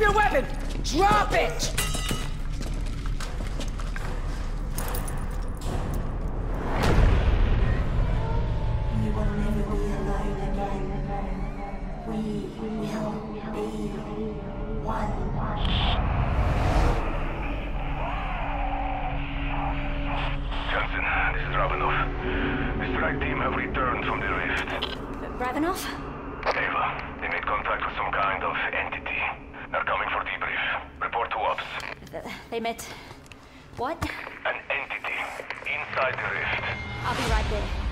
Your weapon drop it! We will never be alone again. We will be one. Jansen, this is Ravenov. The strike team have returned from the rift. Ravenov? They met. What? An entity inside the rift. I'll be right there.